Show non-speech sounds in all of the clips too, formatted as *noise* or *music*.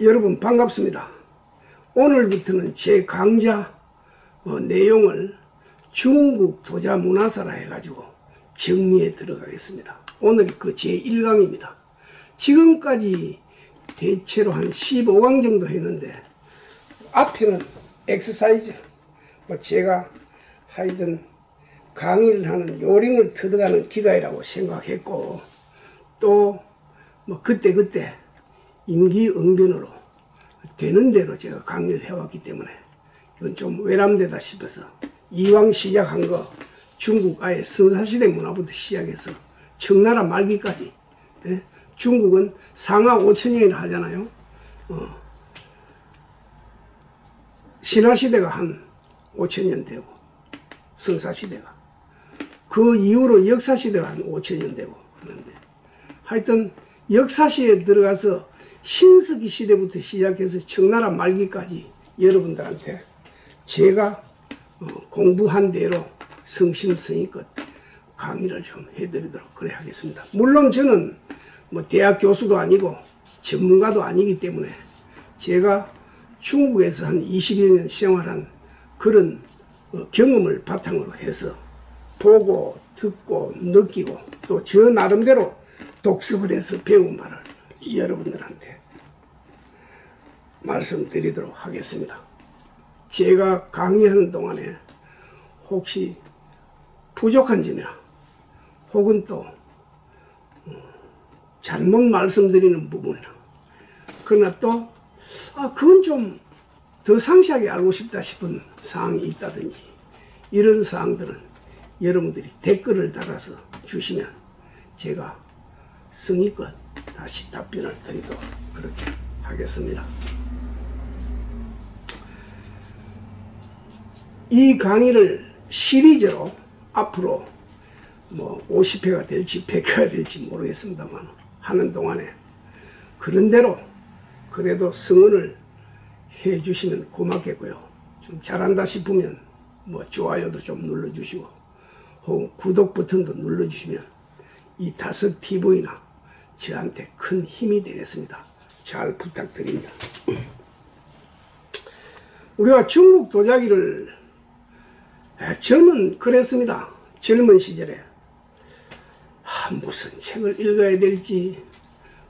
여러분 반갑습니다. 오늘부터는 제 강좌 어, 내용을 중국 도자 문화사라 해가지고 정리에 들어가겠습니다. 오늘이 그 제1강입니다. 지금까지 대체로 한 15강 정도 했는데 앞에는 엑서사이즈 뭐 제가 하여튼 강의를 하는 요령을 터득하는 기가이라고 생각했고 또 뭐 그때그때 임기응변으로 되는 대로 제가 강의를 해왔기 때문에 이건 좀 외람되다 싶어서 이왕 시작한 거 중국 아예 선사시대 문화부터 시작해서 청나라 말기까지 예? 중국은 상하 5천년이나 하잖아요. 어. 신화시대가 한 5천년 되고 선사시대가 그 이후로 역사시대가 한 5천년 되고 하는데 하여튼 역사시에 들어가서 신석기 시대부터 시작해서 청나라 말기까지 여러분들한테 제가 어, 공부한 대로 성심성의껏 강의를 좀 해드리도록 그래 하겠습니다. 물론 저는 뭐 대학 교수도 아니고 전문가도 아니기 때문에 제가 중국에서 한 20여 년 생활한 그런 어, 경험을 바탕으로 해서 보고 듣고 느끼고 또 저 나름대로 독습을 해서 배운 말을 여러분들한테 말씀드리도록 하겠습니다. 제가 강의하는 동안에 혹시 부족한 점이나 혹은 또 어, 잘못 말씀드리는 부분이나 그러나 또 아, 그건 좀 더 상세하게 알고 싶다 싶은 사항이 있다든지 이런 사항들은 여러분들이 댓글을 달아서 주시면 제가 성의껏 다시 답변을 드리도록 그렇게 하겠습니다. 이 강의를 시리즈로 앞으로 뭐 50회가 될지 100회가 될지 모르겠습니다만 하는 동안에 그런대로 그래도 성원을 해 주시면 고맙겠고요. 좀 잘한다 싶으면 뭐 좋아요도 좀 눌러주시고 혹은 구독 버튼도 눌러주시면 이 다섯 TV나 저한테 큰 힘이 되겠습니다. 잘 부탁드립니다. *clears throat* 우리가 중국 도자기를 저는 그랬습니다. 젊은 시절에 아, 무슨 책을 읽어야 될지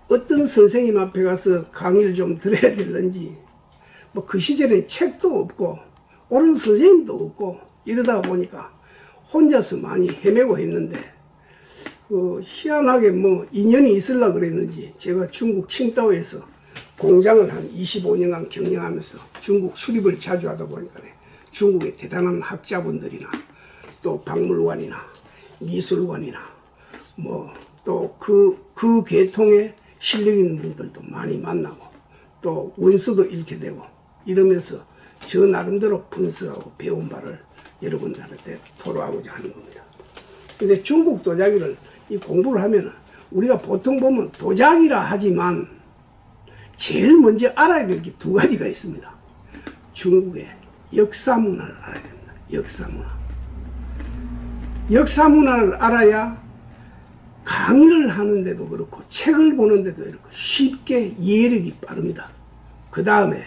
어떤 선생님 앞에 가서 강의를 좀 들어야 될는지 뭐 그 시절에 책도 없고 옳은 선생님도 없고 이러다 보니까 혼자서 많이 헤매고 했는데 그 희한하게 뭐 인연이 있을라 그랬는지 제가 중국 칭다오에서 공장을 한 25년간 경영하면서 중국 수립을 자주 하다 보니까 중국의 대단한 학자분들이나 또 박물관이나 미술관이나 뭐 또 그그 계통에 실력 있는 분들도 많이 만나고 또 원서도 읽게 되고 이러면서 저 나름대로 분석하고 배운 바를 여러분들한테 토로하고자 하는 겁니다. 근데 중국 도자기를 이 공부를 하면 우리가 보통 보면 도자기라 하지만 제일 먼저 알아야 될 게 두 가지가 있습니다. 중국의 역사 문화를 알아야 됩니다. 역사 문화. 역사 문화를 알아야 강의를 하는데도 그렇고 책을 보는데도 이렇게 쉽게 이해력이 빠릅니다. 그 다음에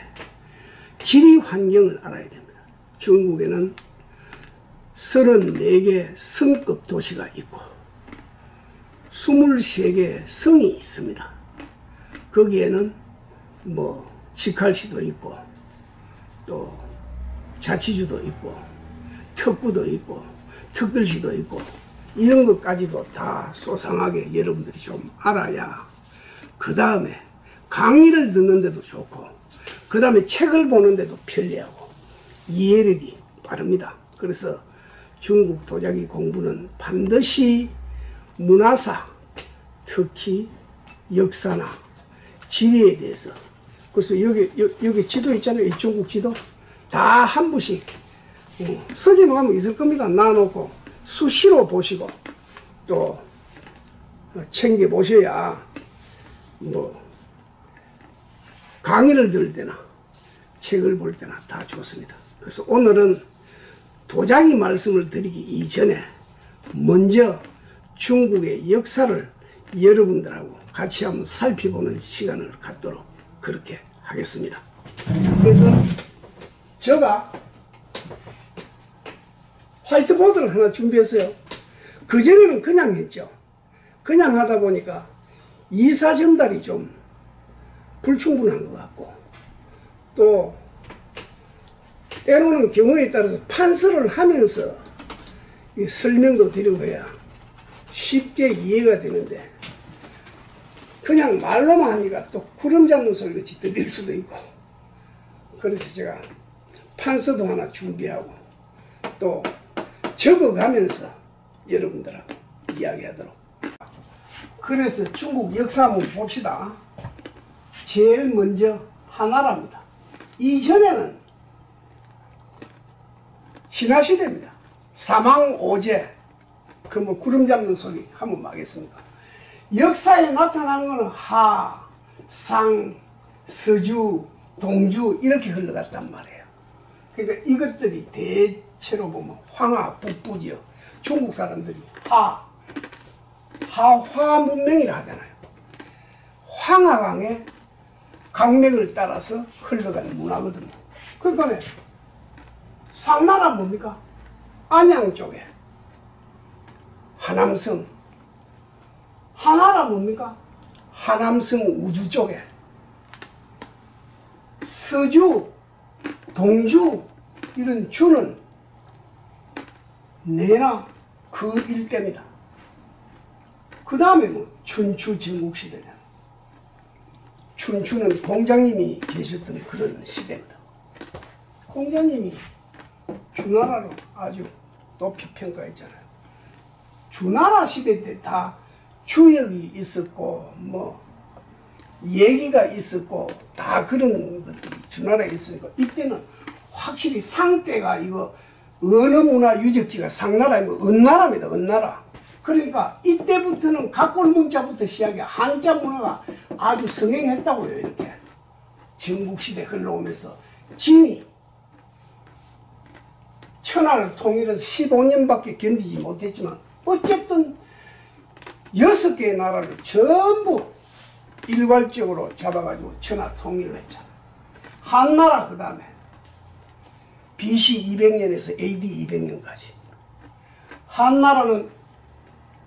지리 환경을 알아야 됩니다. 중국에는 34개 성급 도시가 있고 23개 성이 있습니다. 거기에는 뭐 직할시도 있고 또 자치주도 있고 특구도 있고 특별시도 있고 이런 것까지도 다 소상하게 여러분들이 좀 알아야 그 다음에 강의를 듣는데도 좋고 그 다음에 책을 보는데도 편리하고 이해력이 빠릅니다. 그래서 중국 도자기 공부는 반드시 문화사, 특히 역사나 지리에 대해서 그래서 여기 여기 지도 있잖아요. 이 중국 지도 다 한 부씩 어, 서점에 가면 있을 겁니다. 놔놓고 수시로 보시고 또 챙겨 보셔야 뭐 강의를 들을 때나 책을 볼 때나 다 좋습니다. 그래서 오늘은 도자기 말씀을 드리기 이전에 먼저 중국의 역사를 여러분들하고 같이 한번 살펴보는 시간을 갖도록 그렇게 하겠습니다. 그래서 제가 화이트보드를 하나 준비했어요. 그전에는 그냥 했죠. 그냥 하다 보니까 이사 전달이 좀 불충분한 것 같고 또 때로는 경우에 따라서 판서를 하면서 이 설명도 드리고 해야 쉽게 이해가 되는데 그냥 말로만 하니까 또 구름 잡는 소리 같이 들릴 수도 있고. 그래서 제가 판서도 하나 준비하고 또 적어가면서 여러분들하고 이야기하도록. 그래서 중국 역사 한번 봅시다. 제일 먼저 하나랍니다. 이전에는 신화시대입니다. 사망오제. 그 뭐 구름 잡는 소리 한번 하겠습니까 역사에 나타나는 것은 하, 상, 서주, 동주 이렇게 흘러갔단 말이에요. 그러니까 이것들이 대체로 보면 황하, 북부지요. 중국 사람들이 하, 하화 문명이라 하잖아요. 황하강의 강맥을 따라서 흘러간 문화거든요. 그러니까 상나라 뭡니까? 안양 쪽에 하남성 하나라 뭡니까? 하남성 우주 쪽에 서주, 동주 이런 주는 내나 그 일대입니다. 그 다음에 뭐 춘추 전국시대냐. 춘추는 공자님이 계셨던 그런 시대거든. 공자님이 주나라로 아주 높이 평가했잖아요. 주나라 시대 때 다 주역이 있었고 뭐 얘기가 있었고 다 그런 것들이 주나라에 있으니까 이때는 확실히 상대가 이거 어느 문화 유적지가 상나라이면 은나라입니다 은나라. 그러니까 이때부터는 각골 문자부터 시작해 한자 문화가 아주 성행했다고요 이렇게. 전국시대 흘러오면서 진이 천하를 통일해서 15년밖에 견디지 못했지만 어쨌든 여섯 개의 나라를 전부 일괄적으로 잡아가지고 천하 통일을 했잖아. 한 나라 그 다음에 BC 200년에서 AD 200년까지 한 나라는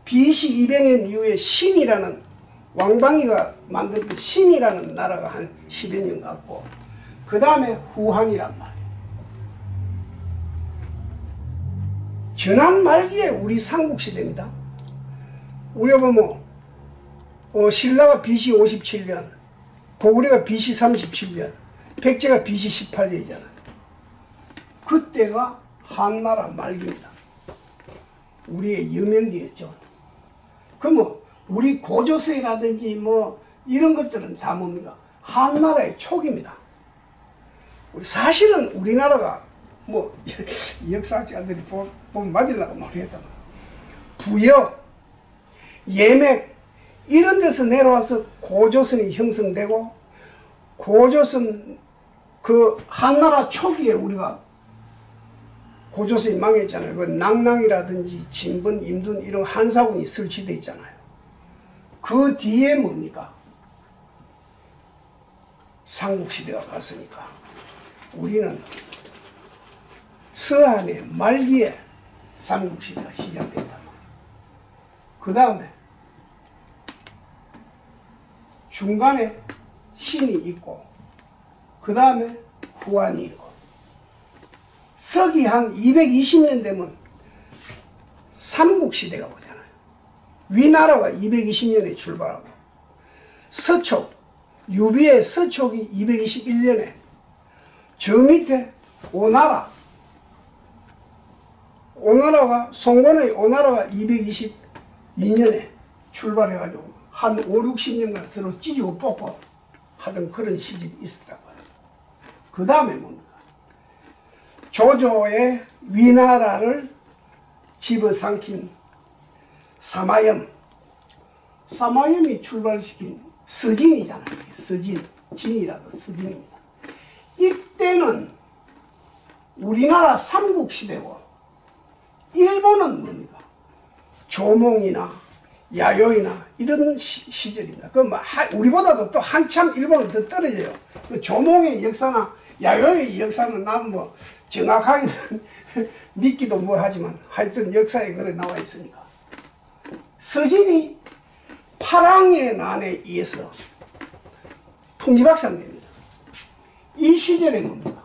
BC 200년 이후에 신이라는 왕방이가 만들던 신이라는 나라가 한 10여 년 갔고 그 다음에 후한이란 말이에요. 전한 말기에 우리 삼국시대입니다. 우리가 보면 어, 신라가 BC 57년, 고구려가 BC 37년, 백제가 BC 18년이잖아요. 그때가 한나라 말기입니다. 우리의 여명기였죠. 그러면 우리 고조세라든지 뭐 이런 것들은 다 뭡니까? 한나라의 초기입니다. 사실은 우리나라가 뭐 *laughs* 역사학자들이 보면 맞으려고 모르겠다. 부여, 예맥 이런 데서 내려와서 고조선이 형성되고 고조선 그 한나라 초기에 우리가 고조선이 망했잖아요. 그 낭낭이라든지 진번, 임둔 이런 한사군이 설치되어 있잖아요. 그 뒤에 뭡니까? 삼국시대가 갔으니까 우리는 서한의 말기에 삼국시대가 시작된다. 그 다음에 중간에 신이 있고 그 다음에 후한이 있고 서기 한 220년 되면 삼국시대가 오잖아요. 위나라가 220년에 출발하고 서촉 유비의 서촉이 221년에 저 밑에 오나라 오나라가 송건의 오나라가 222년에 출발해가지고 한 5, 60년간 서로 찢고 뽑고 하던 그런 시절이 있었다고. 그 다음에 뭡니까? 조조의 위나라를 집어삼킨 사마염. 사마염이 출발시킨 서진이잖아요. 서진. 진이라도 서진입니다. 이때는 우리나라 삼국시대고 일본은 뭡니까? 조몽이나 야요이나 이런 시, 절입니다 그 뭐 우리보다도 또 한참 일본은 더 떨어져요. 그 조몽의 역사나 야요의 역사는 난뭐 정확하게 *laughs* 믿기도 뭐 하지만 하여튼 역사에 그래 나와 있으니까 서진이 파랑의 난에 의해서 풍지박산됩니다. 이 시절에 뭡니까?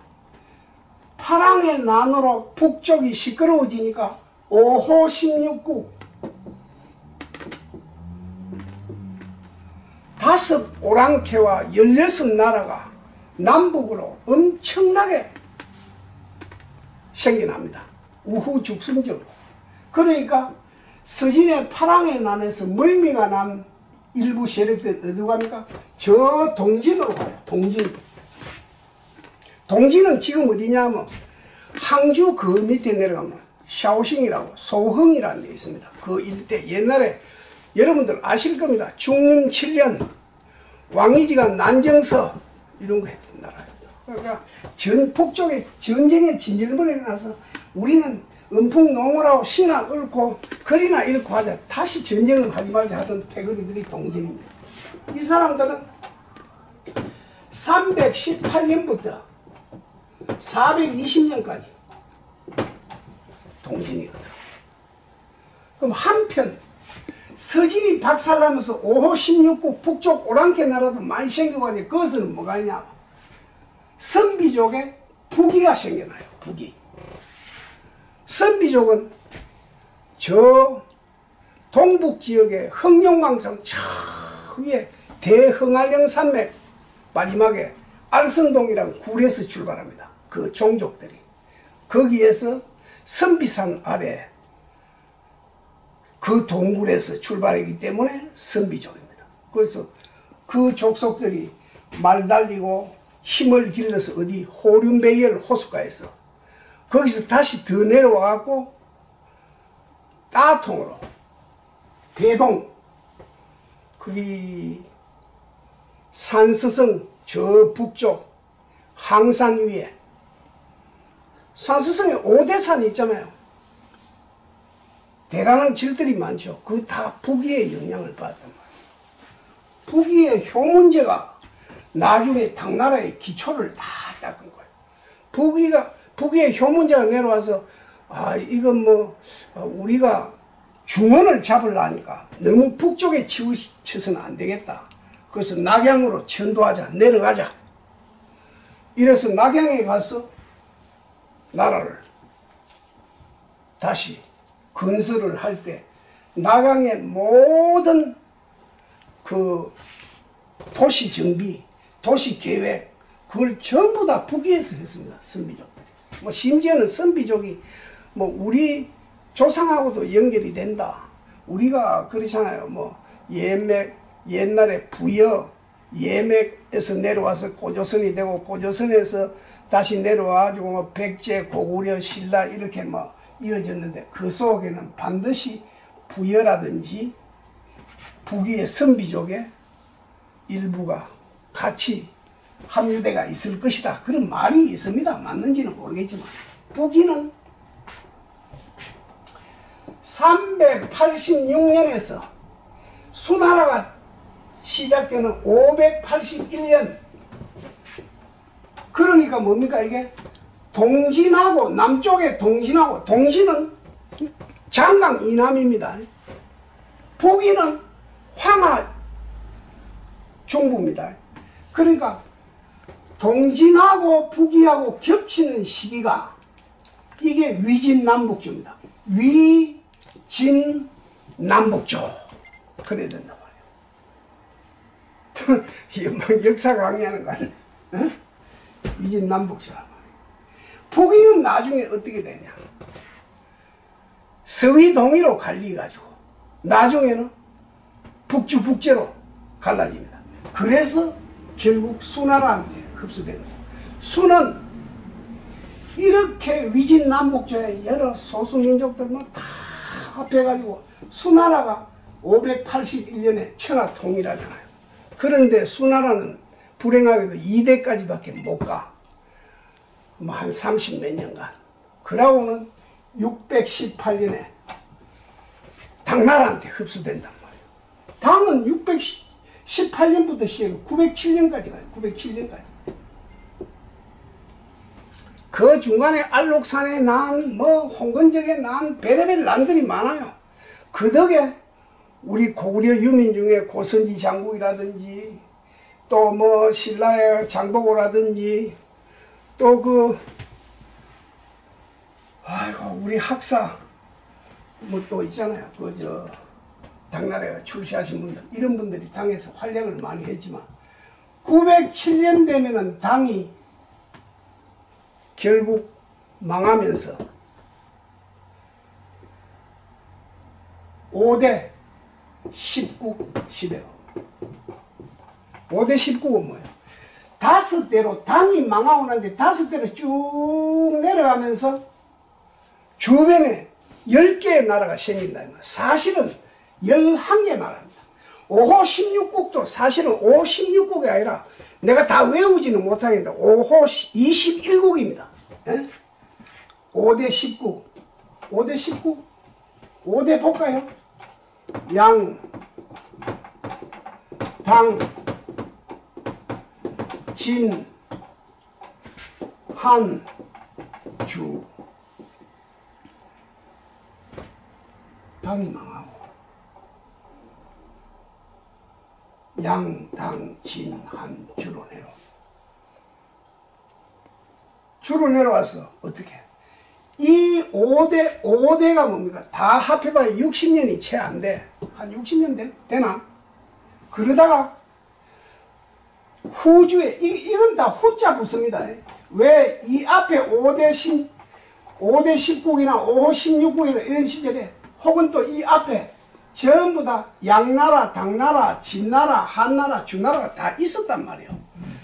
파랑의 난으로 북쪽이 시끄러워지니까 5호 16구 다섯 오랑캐와 16나라가 남북으로 엄청나게 생겨납니다. 우후죽순적으로. 그러니까 서진의 파랑의 난에서 멀미가 난 일부 세력들 어디 갑니까? 저 동진으로 가요. 동진. 동진은 지금 어디냐면 항주 그 밑에 내려가면 샤오싱이라고 소흥이라는 데 있습니다. 그 일대 옛날에 여러분들 아실 겁니다. 중림 7년 왕이지가 난정서 이런 거 했던 나라예요. 그러니까 전 북쪽에 전쟁에 진질머리 나서 우리는 은풍농어라고 신화 읊고 거리나 잃고 하자 다시 전쟁을 하지 말자 하던 패거리들이 동진입니다. 이 사람들은 318년부터 420년까지 동진이거든. 그럼 한편 서진이 박살나면서 5호 16국 북쪽 오랑캐 나라도 많이 생겨가지고 그것은 뭐가 있냐 선비족에 부기가 생겨나요. 부기. 선비족은 저 동북 지역의 흥룡강성 저 위에 대흥알령 산맥 마지막에 알선동이란 굴에서 출발합니다. 그 종족들이. 거기에서 선비산 아래 그 동굴에서 출발하기 때문에 선비족입니다. 그래서 그 족속들이 말 달리고 힘을 길러서 어디 호륜배열 호숫가에서 거기서 다시 더 내려와 갖고 따통으로 대동 거기 산서성 저 북쪽 항산 위에 산서성에 오대산이 있잖아요. 대단한 질들이 많죠. 그다 북위의 영향을 받단 말이에요. 북위의 효문제가 나중에 당나라의 기초를 다 닦은 거예요. 북위가 북위의 효문제가 내려와서 아 이건 뭐 어, 우리가 중원을 잡으려니까 너무 북쪽에 치우쳐서는 안 되겠다. 그래서 낙양으로 천도하자 내려가자. 이래서 낙양에 가서 나라를 다시 건설을 할 때 나강의 모든 그 도시 정비, 도시 계획 그걸 전부 다 북위에서 했습니다. 선비족들이. 뭐 심지어는 선비족이 뭐 우리 조상하고도 연결이 된다. 우리가 그렇잖아요. 뭐 예맥 옛날에 부여 예맥에서 내려와서 고조선이 되고 고조선에서 다시 내려와가지고 뭐 백제 고구려 신라 이렇게 뭐 이어졌는데 그 속에는 반드시 부여라든지 북위의 선비족의 일부가 같이 합류대가 있을 것이다. 그런 말이 있습니다. 맞는지는 모르겠지만 북위는 386년에서 수나라가 시작되는 581년 그러니까 뭡니까 이게 동진하고 남쪽에 동진하고 동진은 장강 이남입니다. 북위는 황하 중부입니다. 그러니까 동진하고 북위하고 겹치는 시기가 이게 위진남북조입니다. 위진남북조 그래야 된단 말이에요. *laughs* 역사 강의하는 거 아니에요? 위진남북조 북위는 나중에 어떻게 되냐 서위 동위로 갈리가지고 나중에는 북주 북제로 갈라집니다. 그래서 결국 수나라한테 흡수되거든요. 수는 이렇게 위진남북조의 여러 소수민족들만 다 합해가지고 수나라가 581년에 천하 통일하잖아요. 그런데 수나라는 불행하게도 2대까지밖에 못 가. 뭐 한 30 몇 년간. 그러고는 618년에 당나라한테 흡수된단 말이에요. 당은 618년부터 시작해 907년까지 가요. 907년까지. 그 중간에 알록산에 난, 뭐, 홍건적에 난, 베레벨 난들이 많아요. 그 덕에 우리 고구려 유민 중에 고선지 장국이라든지, 또 뭐, 신라의 장보고라든지, 또 그, 아이고, 우리 학사, 뭐 또 있잖아요. 그, 저, 당나라에 출시하신 분들, 이런 분들이 당에서 활약을 많이 했지만, 907년 되면은 당이 결국 망하면서 5대 19 시대가 5대 19가 뭐예요? 다섯 대로 당이 망하고 난데 다섯 대로 쭉 내려가면서 주변에 10개의 나라가 생긴다. 사실은 11개 나라입니다. 5호 16국도 사실은 5호 16국이 아니라 내가 다 외우지는 못하겠는데 5호 21국입니다. 예? 5대 19. 5대 19. 5대 볼까요? 양, 당, 진, 한, 주. 당이 망하고 양, 당, 진, 한, 주로 내려. 주로 내려와서 어떻게? 이 5대, 5대가 뭡니까? 다 합해봐야 60년이 채 안 돼. 한 60년 되, 되나? 그러다가 후주에, 이, 이건 다 후자 붙습니다. 왜 이 앞에 5대 10, 5대 10국이나 5 16국이나 이런 시절에 혹은 또 이 앞에 전부 다 양나라, 당나라, 진나라, 한나라, 주나라가 다 있었단 말이에요.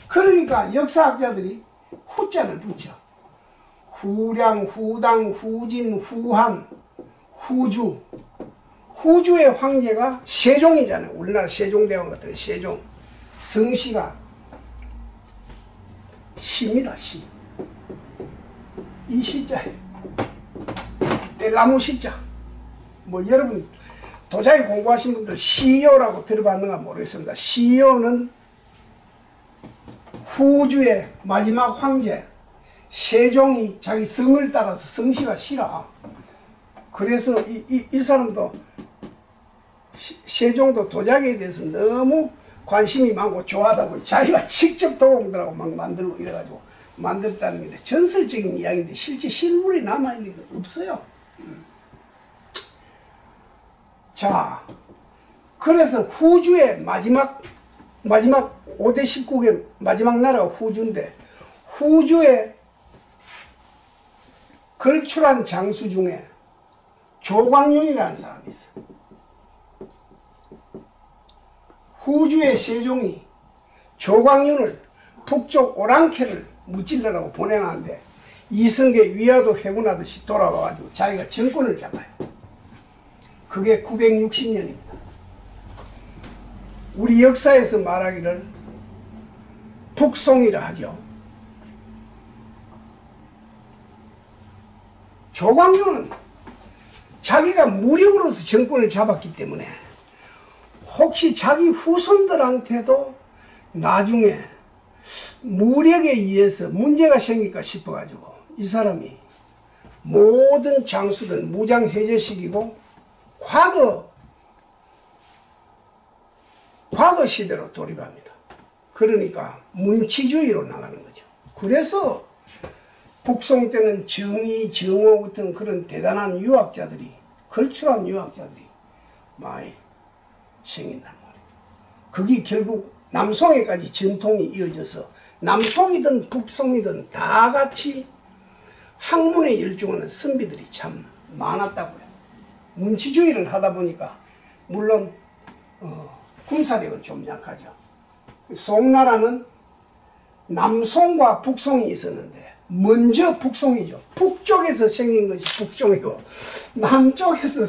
그러니까 역사학자들이 후자를 붙여. 후량, 후당, 후진, 후한, 후주. 후주의 황제가 세종이잖아요. 우리나라 세종대왕 같은 세종. 성씨가 시입니다, 시. 이 시자에 뗄나무 시자. 뭐 여러분 도자기 공부하신 분들 시효라고 들어봤는가 모르겠습니다. 시효는 후주의 마지막 황제 세종이 자기 성을 따라서 성씨가 시라. 그래서 이, 이, 이 사람도 시, 세종도 도자기에 대해서 너무 관심이 많고 좋아하다고 자기가 *laughs* 직접 도공들하고 막 만들고 이래가지고 만들었다는 게 전설적인 이야기인데 실제 실물이 남아있는 게 없어요. 자, 그래서 후주의 마지막, 마지막 5대 19의 마지막 나라가 후주인데, 후주의 걸출한 장수 중에 조광윤이라는 사람이 있어. 후주의 세종이 조광윤을 북쪽 오랑캐를 무찔러라고 보내놨는데 이성계 위화도 회군하듯이 돌아와가지고 자기가 정권을 잡아요. 그게 960년입니다. 우리 역사에서 말하기를 북송이라 하죠. 조광조는 자기가 무력으로서 정권을 잡았기 때문에 혹시 자기 후손들한테도 나중에 무력에 의해서 문제가 생길까 싶어가지고 이 사람이 모든 장수들 무장 해제시키고 과거 과거 시대로 돌입합니다. 그러니까 문치주의로 나가는 거죠. 그래서 북송 때는 정의, 정오 같은 그런 대단한 유학자들이 걸출한 유학자들이 많이 생긴단 말이에요. 그게 결국 남송에까지 전통이 이어져서 남송이든 북송이든 다 같이 학문에 열중하는 선비들이 참 많았다고요. 문치주의를 하다 보니까 물론 어, 군사력은 좀 약하죠. 송나라는 남송과 북송이 있었는데 먼저 북송이죠. 북쪽에서 생긴 것이 북송이고 남쪽에서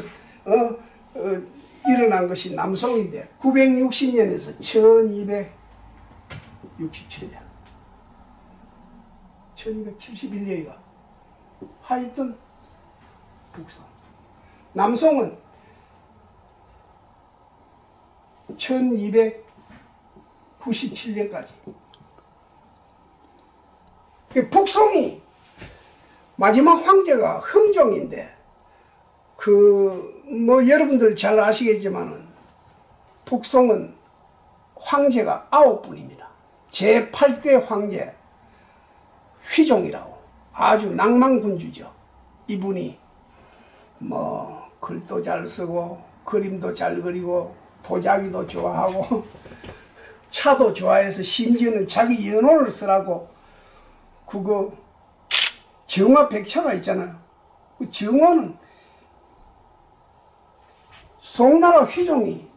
어, 어, 일어난 것이 남송인데 960년에서 1267년 1271년이가 하여튼 북송 남송은 1297년까지. 그 북송이 마지막 황제가 흥종인데 그 뭐 여러분들 잘 아시겠지만은 북송은 황제가 아홉 분입니다. 제8대 황제 휘종이라고 아주 낭만군주죠. 이분이 뭐 글도 잘 쓰고 그림도 잘 그리고 도자기도 좋아하고 *laughs* 차도 좋아해서 심지어는 자기 연호를 쓰라고 그거 정화 백차가 있잖아요. 그 정화는 송나라 휘종이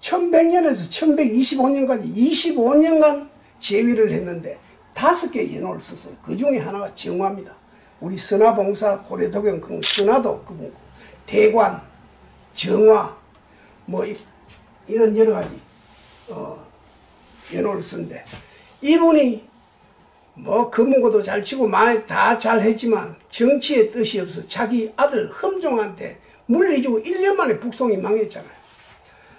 1100년에서 1125년까지 25년간 제위를 했는데 다섯 개 연호를 썼어요. 그 중에 하나가 정화입니다. 우리 선화봉사 고려도경 그 선화도 그 대관, 정화 뭐 이 런 여러 가지 어, 연호를 쓴데 이분이 뭐 금은고도 잘 치고 많이 다 잘했지만 정치에 뜻이 없어 자기 아들 흠종한테 물리주고 1년 만에 북송이 망했잖아요.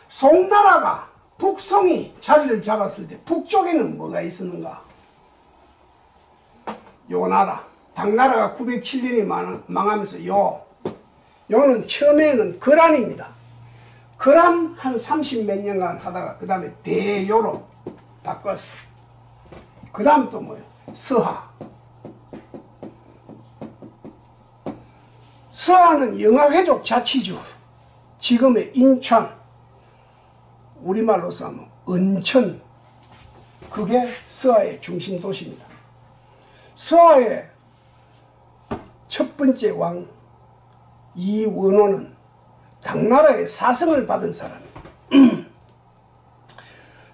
송나라가 북송이 자리를 잡았을 때 북쪽에는 뭐가 있었는가? 요 나라 당나라가 907년이 망하면서 요 요는 처음에는 거란입니다. 거란 한 30 몇 년간 하다가 그 다음에 대요로 바꿨어. 그 다음 또 뭐요? 서하. 서하는 영화회족 자치주. 지금의 인천. 우리말로서 하면 은천. 그게 서하의 중심 도시입니다. 서하의 첫 번째 왕 이원호는 당나라의 사성을 받은 사람이에요. *clears throat*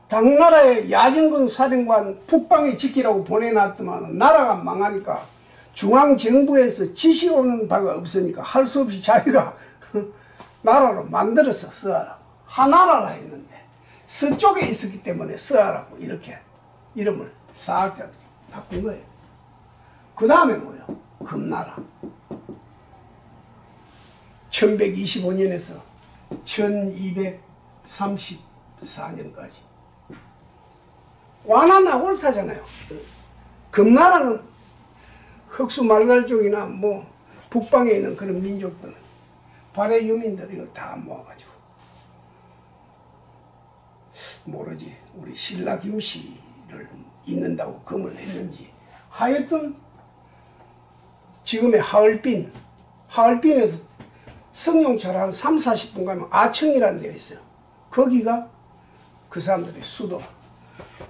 당나라의 야정군 사령관 북방에 지키라고 보내놨더만 나라가 망하니까 중앙정부에서 지시 오는 바가 없으니까 할 수 없이 자기가 *laughs* 나라로 만들어서 서하라고 하나라라 했는데 서쪽에 있었기 때문에 서하라고 이렇게 이름을 사학자들이 바꾼 거예요. 그 다음에 뭐요? 금나라. 1125년에서 1234년까지. 완화나 옳다잖아요. 금나라는 흑수 말갈족이나 뭐 북방에 있는 그런 민족들은 발해 유민들이 다 모아가지고 모르지 우리 신라 김씨를 잇는다고 금을 했는지 하여튼 지금의 하얼빈 하얼빈에서 성룡철 한 3, 40분 가면 아청이라는 데가 있어요. 거기가 그 사람들의 수도.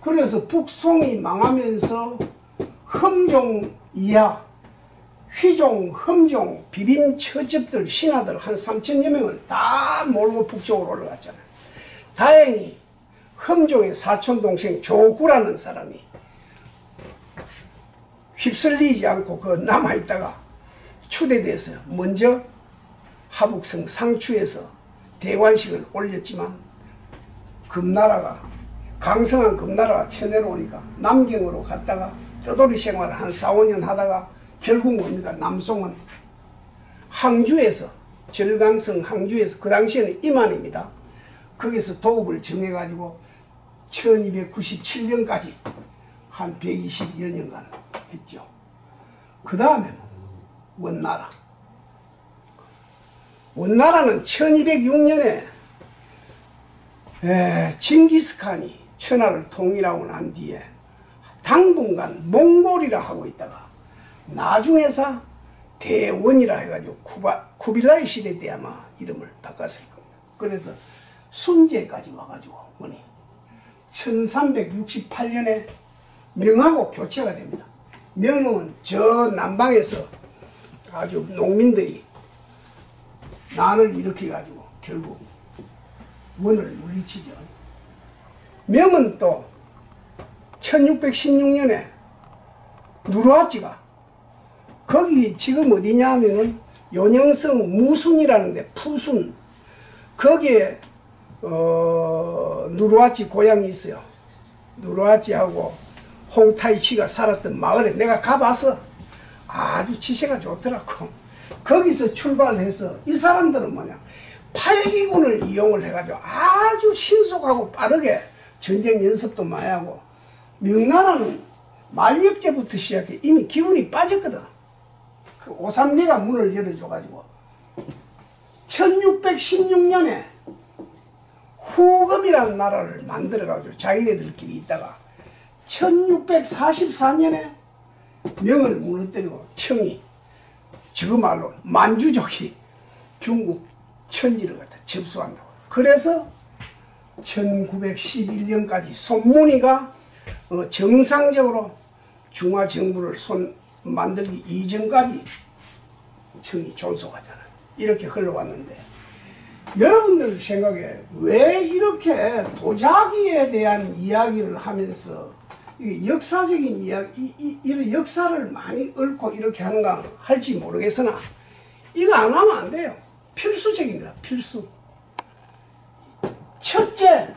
그래서 북송이 망하면서 흠종 이하, 휘종, 흠종, 비빈 처집들, 신하들 한 3천여 명을 다 몰고 북쪽으로 올라갔잖아요. 다행히 흠종의 사촌 동생 조구라는 사람이 휩쓸리지 않고 그 남아있다가 추대돼서 먼저 하북성 상추에서 대관식을 올렸지만 금나라가 강성한 금나라가 쳐내려오니까 남경으로 갔다가 떠돌이 생활을 한 4, 5년 하다가 결국 뭡니까 남송은 항주에서 절강성 항주에서 그 당시에는 임안입니다. 거기서 도읍을 정해가지고 1297년까지 한 120여 년간 했죠. 그 다음에 원나라 원나라는 1206년에 에, 징기스칸이 천하를 통일하고 난 뒤에 당분간 몽골이라 하고 있다가 나중에서 대원이라 해가지고 쿠바, 쿠빌라이 시대 때 아마 이름을 바꿨을 겁니다. 그래서 순제까지 와가지고 뭐니 1368년에 명하고 교체가 됩니다. 명은 저 남방에서 아주 농민들이 난을 일으켜 가지고 결국 원을 물리치죠. 명은 또 1616년에 누르하지가 거기 지금 어디냐 하면은 연영성 무순이라는데 푸순 거기에 어, 누르하지 고향이 있어요. 누르하지하고 홍타이치가 살았던 마을에 내가 가봐서 아주 지세가 좋더라고. 거기서 출발해서 이 사람들은 뭐냐 팔기군을 이용을 해가지고 아주 신속하고 빠르게 전쟁 연습도 많이 하고 명나라는 만력제부터 시작해 이미 기운이 빠졌거든. 그 오삼리가 문을 열어줘가지고 1616년에 후금이라는 나라를 만들어가지고 자기네들끼리 있다가 1644년에 명을 무너뜨리고 청이 지금 말로 만주족이 중국 천지를 갖다 접수한다고. 그래서 1911년까지 손문희가 어, 정상적으로 중화정부를 손 만들기 이전까지 청이 존속하잖아요. 이렇게 흘러왔는데 여러분들 생각에 왜 이렇게 도자기에 대한 이야기를 하면서 역사적인 이야기, 이, 이, 런 역사를 많이 얽고 이렇게 하는가 할지 모르겠으나 이거 안 하면 안 돼요. 필수적입니다. 필수. 첫째,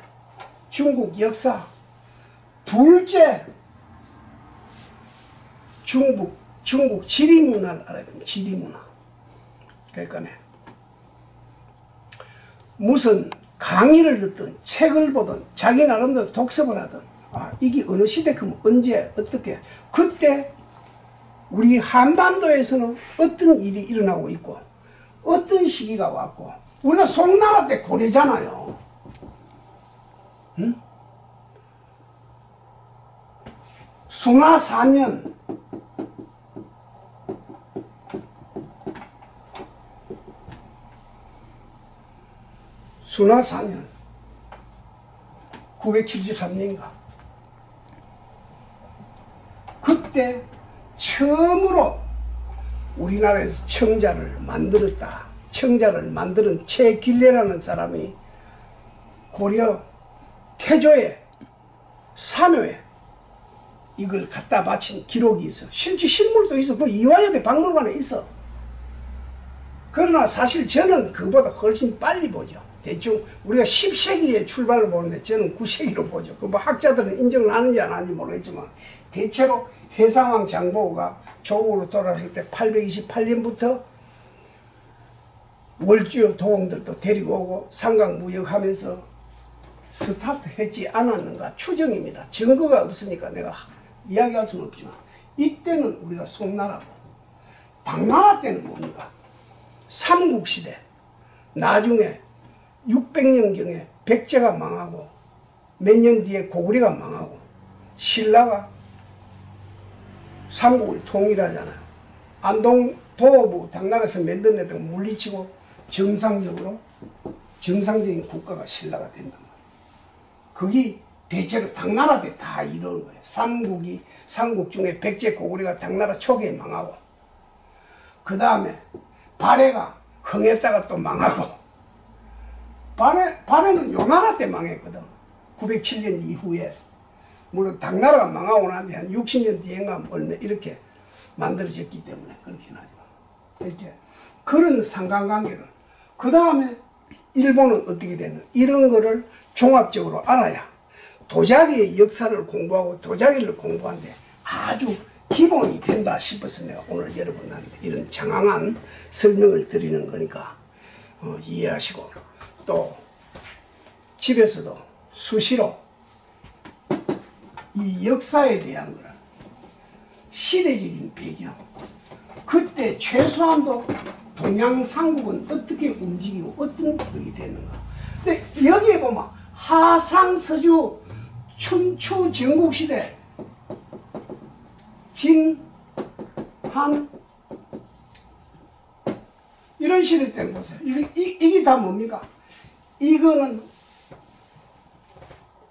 중국 역사. 둘째, 중국, 중국 지리문화를 알아야 됩니다. 지리문화. 그러니까 네. 무슨 강의를 듣든 책을 보든 자기 나름대로 독서를 하든 아 이게 어느 시대 그럼 언제 어떻게 그때 우리 한반도에서는 어떤 일이 일어나고 있고 어떤 시기가 왔고 우리가 송나라 때 고려잖아요. 응? 숭하 4년. 순화 4년. 973년인가. 그때 처음으로 우리나라에서 청자를 만들었다. 청자를 만드는 최길래라는 사람이 고려 태조에 사묘에 이걸 갖다 바친 기록이 있어. 실제 실물도 있어. 그 이화여대 박물관에 있어. 그러나 사실 저는 그보다 훨씬 빨리 보죠. 대충 우리가 10세기에 출발을 보는데 저는 9세기로 보죠. 그 뭐 학자들은 인정을 하는지 안 하는지 모르겠지만 대체로 해상왕 장보고가 조국으로 돌아설 때 828년부터 월주 도공들도 데리고 오고 상강 무역하면서 스타트 했지 않았는가 추정입니다. 증거가 없으니까 내가 이야기할 수는 없지만 이때는 우리가 송나라고 당나라 때는 뭡니까? 삼국시대 나중에 600년경에 백제가 망하고 몇 년 뒤에 고구려가 망하고 신라가 삼국을 통일하잖아요. 안동 도부 당나라에서 만들어냈던 걸 물리치고 정상적으로 정상적인 국가가 신라가 된단 말이에요. 그게 대체로 당나라 때 다 이러는 거예요. 삼국이 삼국 중에 백제 고구려가 당나라 초기에 망하고 그 다음에 발해가 흥했다가 또 망하고 발해, 발해는 요나라 때 망했거든. 907년 이후에. 물론 당나라가 망하고 난뒤 한 60년 뒤엔가 얼마 이렇게 만들어졌기 때문에 그렇긴 하지만 이제 그런 상관관계를. 그 다음에 일본은 어떻게 되는 이런 거를 종합적으로 알아야 도자기의 역사를 공부하고 도자기를 공부하는데 아주 기본이 된다 싶어서 내가 오늘 여러분한테 이런 장황한 설명을 드리는 거니까 어, 이해하시고 또 집에서도 수시로 이 역사에 대한 거를 시대적인 배경 그때 최소한도 동양 삼국은 어떻게 움직이고 어떤 그게 되는가. 근데 여기에 보면 하상서주 춘추 전국시대 진, 한 이런 시대 때는 보세요 이게, 이, 이게 다 뭡니까 이거는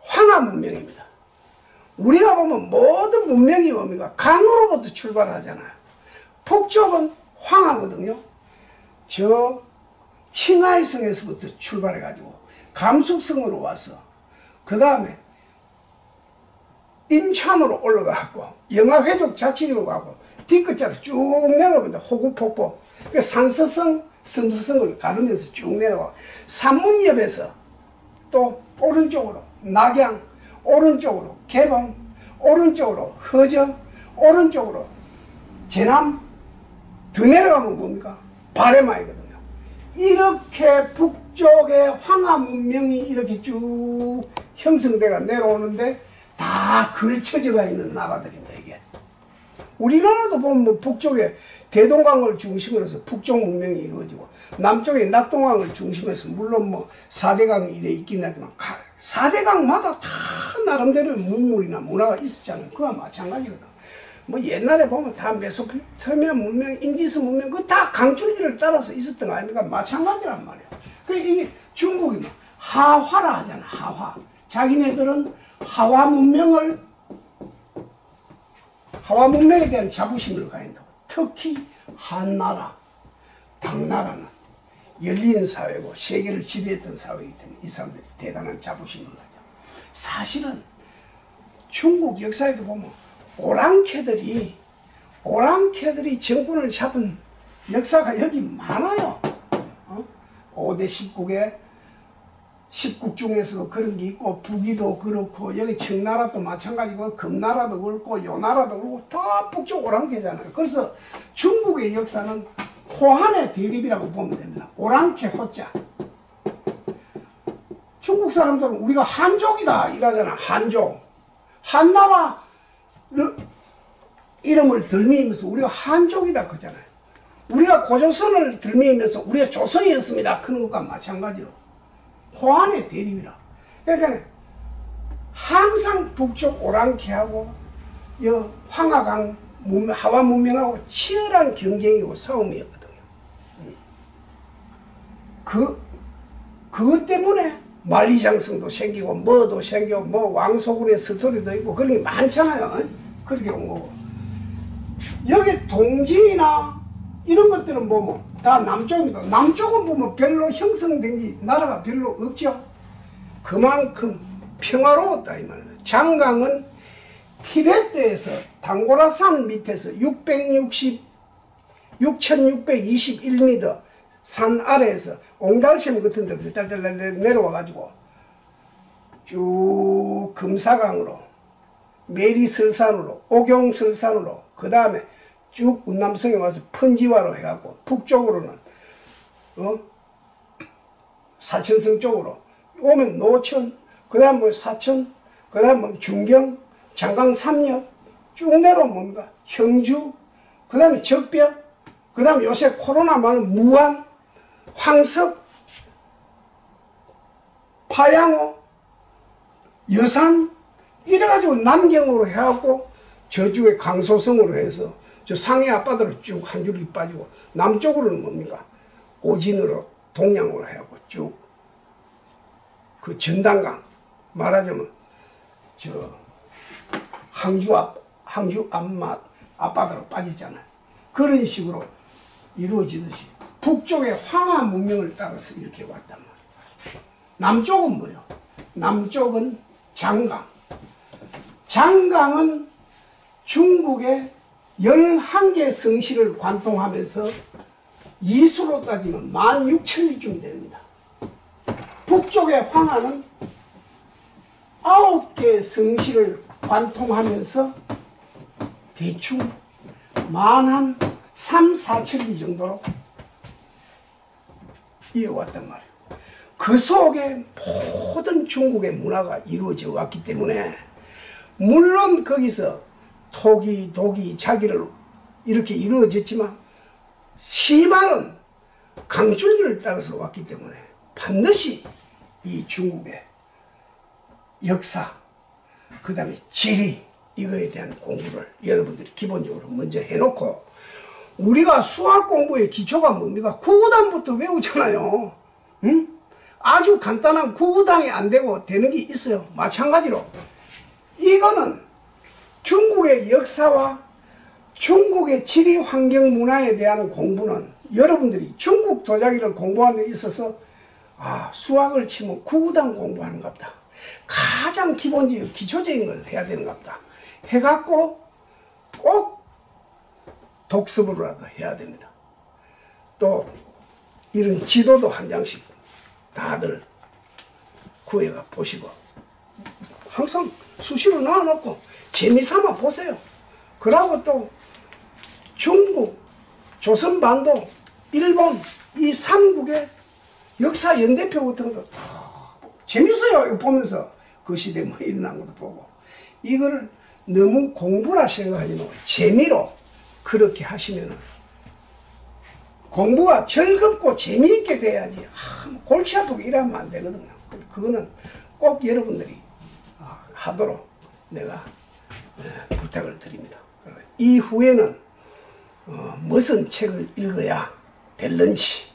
황하 문명입니다 우리가 보면 모든 문명이 뭡니까? 강으로부터 출발하잖아요. 북쪽은 황하거든요. 저 칭하의 성에서부터 출발해가지고 감숙성으로 와서 그 다음에 인천으로 올라가고 영하회족 자치로 가고 뒤끝자로 쭉 내려옵니다. 호구폭포 그 산서성 섬서성을 가르면서 쭉 내려와 산문엽에서 또 오른쪽으로 낙양 오른쪽으로 개봉, 오른쪽으로 허저, 오른쪽으로 제남 더 내려가면 뭡니까? 바레마이거든요. 이렇게 북 북쪽에 황하 문명이 이렇게 쭉 형성돼가 내려오는데 다 걸쳐져가 있는 나라들입니다 이게 우리나라도 보면 뭐 북쪽에 대동강을 중심으로 해서 북쪽 문명이 이루어지고 남쪽에 낙동강을 중심으로 해서 물론 뭐 사대강이 이래 있긴 하지만 가- 사대강마다 다 나름대로 문물이나 문화가 있었잖아요 그와 마찬가지거든 뭐 옛날에 보면 다 메소포타미아 문명, 인디스 문명 그 다 강줄기를 따라서 있었던 거 아닙니까? 마찬가지란 말이야. 그 이게 중국이 뭐 하화라 하잖아. 하화. 자기네들은 하화 문명을 하화 문명에 대한 자부심을 가진다고. 특히 한나라, 당나라는 열린 사회고 세계를 지배했던 사회이기 때문에 이 사람들이 대단한 자부심을 가져. 사실은 중국 역사에도 보면 오랑캐들이 오랑캐들이 정권을 잡은 역사가 여기 많아요. 어? 5대 10국 에 10국 중에서도 그런 게 있고 북이도 그렇고 여기 청나라도 마찬가지고 금나라도 그렇고 요나라도 그렇고 다 북쪽 오랑캐잖아요. 그래서 중국의 역사는 호한의 대립이라고 보면 됩니다. 오랑캐 호자. 중국 사람들은 우리가 한족이다 이러잖아. 한족. 한나라 이름을 들미면서 우리가 한족이다 그러잖아요. 우리가 고조선을 들미면서 우리가 조선이었습니다. 그런 것과 마찬가지로 호안의 대립이라. 그러니까 항상 북쪽 오랑캐하고 여 황하강 문명, 하와 문명하고 치열한 경쟁이고 싸움이었거든요. 음. 그 그것 때문에 만리장성도 생기고 뭐도 생기고 뭐 왕소군의 스토리도 있고 그런 게 많잖아요. 그렇게 온 거고. 여기 동진이나 이런 것들은 보면 다 남쪽입니다. 남쪽은 보면 별로 형성된 게 나라가 별로 없죠. 그만큼 평화로웠다 이 말이에요. 장강은 티베트에서 당고라산 밑에서 660 6621m 산 아래에서 옹달샘 같은 데서 짤짤 내려와 가지고 쭉 금사강으로 메리설산으로 오경설산으로 그 다음에 쭉 운남성에 와서 편지화로 해갖고 북쪽으로는 어? 사천성 쪽으로 오면 노천 그 다음 뭐 사천 그 다음 뭐 중경 장강 삼역 쭉 내려오면 뭡니까 형주 그 다음에 적벽 그 다음에 요새 코로나 많은 무안 황석 파양호 여산 이래가지고 남경으로 해갖고 저쪽에 강소성으로 해서 저 상해 앞바다로 쭉 한 줄기 빠지고 남쪽으로는 뭡니까 오진으로 동양으로 해갖고 쭉 그 전단강 말하자면 저 항주 앞 항주 앞맛 앞바다로 빠졌잖아요. 그런 식으로 이루어지듯이 북쪽의 황하 문명을 따라서 이렇게 왔단 말이에요. 남쪽은 뭐요? 남쪽은 장강. 장강은 중국의 11개 성시를 관통하면서 이수로 따지면 16,000리쯤 됩니다. 북쪽의 황하는 9개 성시를 관통하면서 대충 만한 3, 4천리 정도로 이어왔단 말이에요. 그 속에 모든 중국의 문화가 이루어져 왔기 때문에 물론 거기서 토기, 독이, 자기를 이렇게 이루어졌지만 시발은 강줄기를 따라서 왔기 때문에 반드시 이 중국의 역사, 그 다음에 지리, 이거에 대한 공부를 여러분들이 기본적으로 먼저 해놓고 우리가 수학 공부의 기초가 뭡니까? 구구단부터 외우잖아요. 응? 아주 간단한 구구단이 안 되고 되는 게 있어요. 마찬가지로 이거는 중국의 역사와 중국의 지리 환경 문화에 대한 공부는 여러분들이 중국 도자기를 공부하는 데 있어서 아 수학을 치면 구구단 공부하는 겁니다. 가장 기본적인 기초적인 걸 해야 되는 겁니다. 해갖고 꼭 독습으로라도 해야 됩니다. 또 이런 지도도 한 장씩 다들 구해가 보시고 항상 수시로 놔놓고 재미삼아 보세요. 그러고 또 중국, 조선반도, 일본 이 삼국의 역사 연대표 같은 것도 재밌어요. 보면서 그 시대 뭐 일어난 것도 보고 이걸 너무 공부라 생각하지 말고 재미로 그렇게 하시면은 공부가 즐겁고 재미있게 돼야지 아, 뭐 골치 아프고 이러면 안 되거든요. 그거는 꼭 여러분들이 아, 하도록 내가 예, 부탁을 드립니다. 이후에는 어, 무슨 책을 읽어야 될는지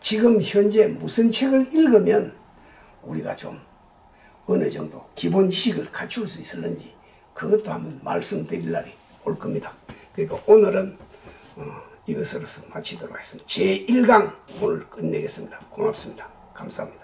지금 현재 무슨 책을 읽으면 우리가 좀 어느 정도 기본 지식을 갖출 수 있을는지 그것도 한번 말씀드릴 날이 올 겁니다. 그러니까 오늘은 어, 이것으로서 마치도록 하겠습니다. 제1강 오늘 끝내겠습니다. 고맙습니다. 감사합니다.